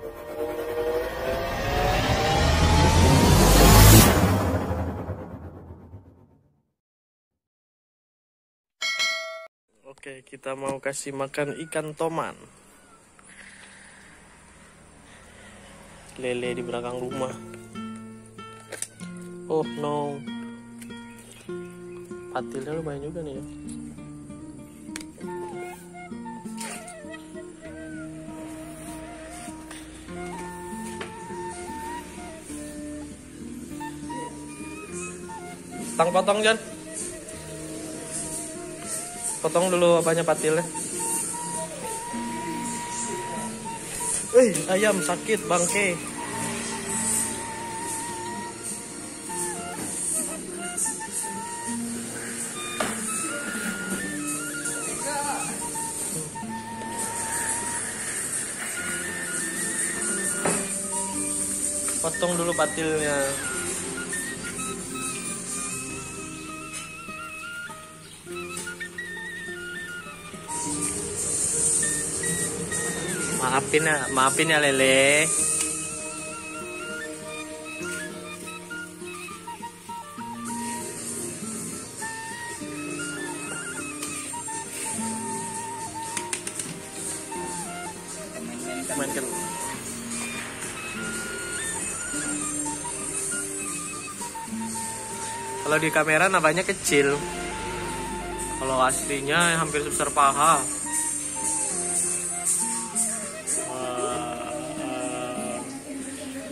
Oke, kita mau kasih makan ikan toman. Lele di belakang rumah. Oh no. Patilnya lumayan juga nih ya. Tang potong Jan. Potong dulu apanya patilnya. Eh, ayam sakit bangke. Potong dulu patilnya. Maafin ya, maafin ya Lele. Kalau di kamera namanya kecil. Kalau aslinya hampir sebesar paha.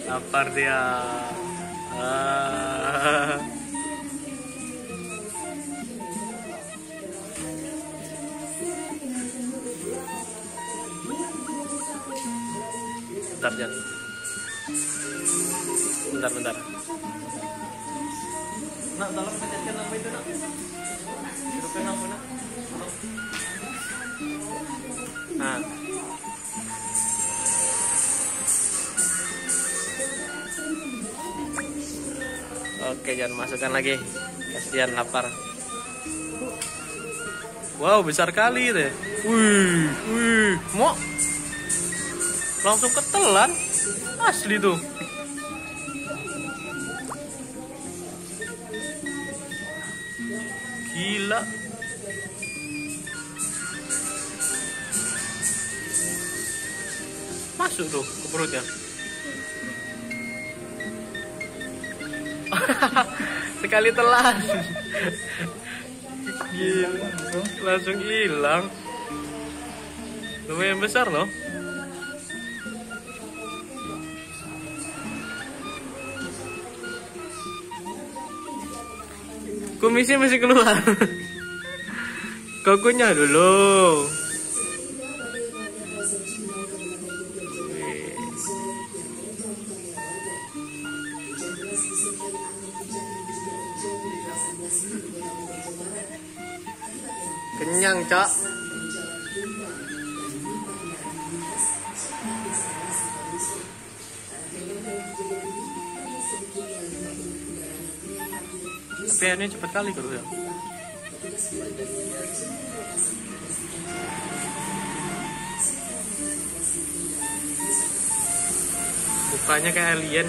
Lapar dia. Ah. Bentar, Jan. Bentar, bentar. Nak, tolong pencetkan apa itu, nak? Hidupkan apa, nak? Nah. Oke, jangan masukkan lagi. Kasihan lapar. Wow, besar kali deh. Wih, wih, mau langsung ketelan. Asli tuh. Gila. Masuk tuh ke perutnya. Sekali telan. Gila. Langsung hilang. Lumayan besar loh. Kumisnya masih keluar. Kukunya dulu. Kenyang, Cak. Tapi cepet kali kalau ya. Mukanya kayak alien.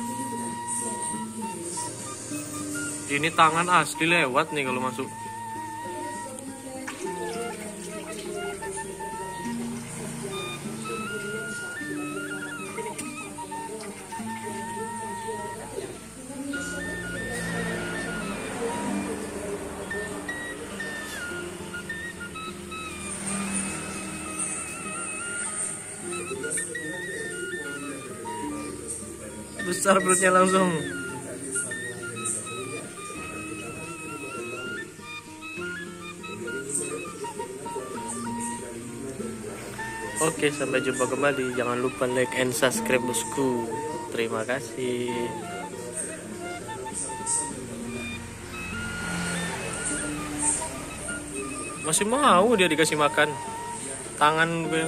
ini tangan asli lewat nih kalau masuk. Besar perutnya langsung Oke, sampai jumpa kembali. Jangan lupa like and subscribe bosku. Terima kasih. Masih mau dia dikasih makan. Tangan gue.